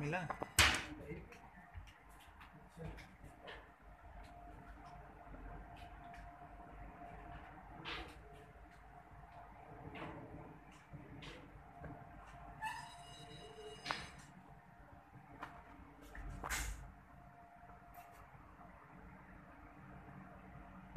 मिला?